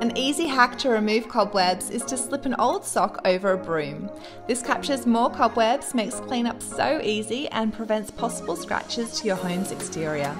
An easy hack to remove cobwebs is to slip an old sock over a broom. This captures more cobwebs, makes cleanup so easy and prevents possible scratches to your home's exterior.